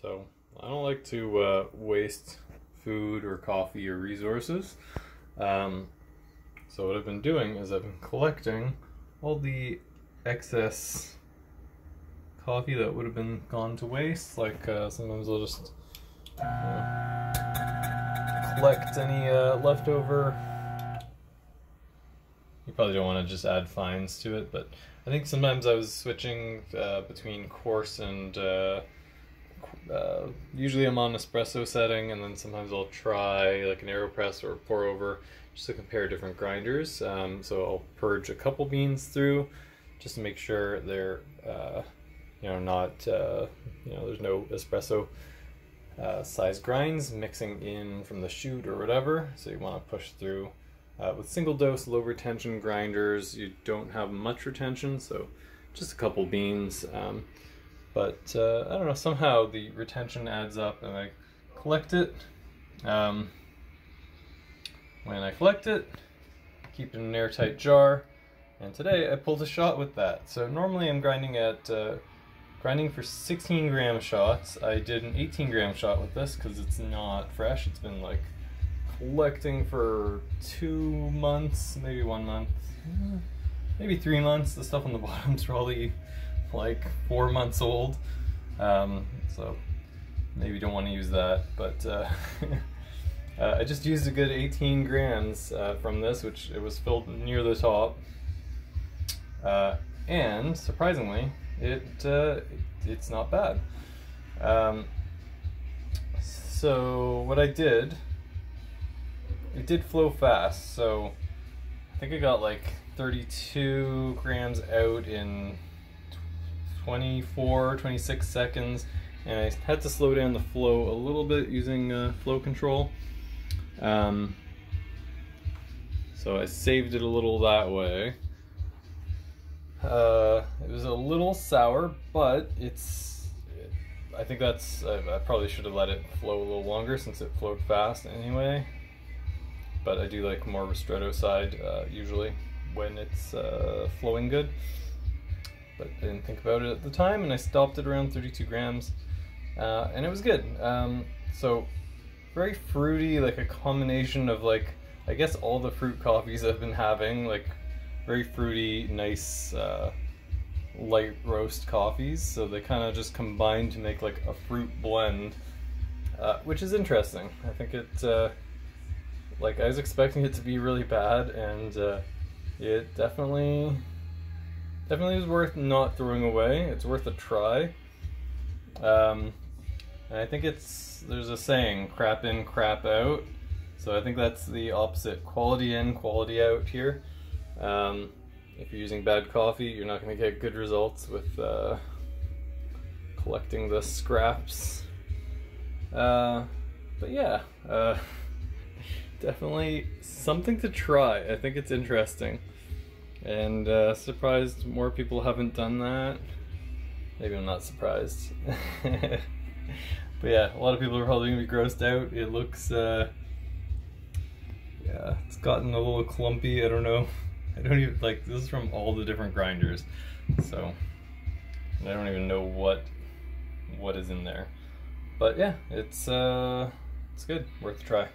So I don't like to uh, waste food or coffee or resources. Um, so what I've been doing is I've been collecting all the excess coffee that would have been gone to waste. Like uh, sometimes I'll just uh, collect any uh, leftover. You probably don't want to just add fines to it, but I think sometimes I was switching uh, between coarse and uh, usually I'm on espresso setting, and then sometimes I'll try like an AeroPress or pour over just to compare different grinders. Um, so I'll purge a couple beans through just to make sure they're uh, you know not uh, you know there's no espresso uh, size grinds mixing in from the chute or whatever. So you want to push through. Uh, with single dose low retention grinders, you don't have much retention, so just a couple beans. Um, but uh, I don't know, somehow the retention adds up and I collect it. Um, when I collect it, keep it in an airtight jar. And today I pulled a shot with that. So normally I'm grinding at uh, grinding for 16 gram shots. I did an 18 gram shot with this because it's not fresh. It's been like collecting for two months, maybe one month, maybe three months. The stuff on the bottom's probably like four months old. Um, so maybe don't want to use that, but uh, uh, I just used a good 18 grams uh, from this, which it was filled near the top. Uh, and surprisingly, it, uh, it's not bad. Um, so what I did, it did flow fast. So I think I got like 32 grams out in 24, 26 seconds, and I had to slow down the flow a little bit using uh, flow control. Um, so I saved it a little that way. Uh, it was a little sour, but it's. I think that's. I, I probably should have let it flow a little longer since it flowed fast anyway. But I do like more ristretto side uh, usually when it's uh, flowing good but I didn't think about it at the time, and I stopped at around 32 grams, uh, and it was good. Um, so very fruity, like a combination of like I guess all the fruit coffees I've been having, like very fruity, nice, uh, light roast coffees. So they kind of just combine to make like a fruit blend, uh, which is interesting. I think it, uh, like I was expecting it to be really bad, and uh, it definitely definitely is worth not throwing away. It's worth a try. Um, and I think it's there's a saying, crap in, crap out. So I think that's the opposite, quality in, quality out here. Um, if you're using bad coffee, you're not going to get good results with uh, collecting the scraps. Uh, but yeah, uh, definitely something to try. I think it's interesting and uh, surprised more people haven't done that. Maybe I'm not surprised. but yeah, a lot of people are probably gonna be grossed out. It looks, uh, yeah, it's gotten a little clumpy. I don't know. I don't even like this is from all the different grinders, so I don't even know what what is in there. But yeah, it's uh, it's good, worth a try.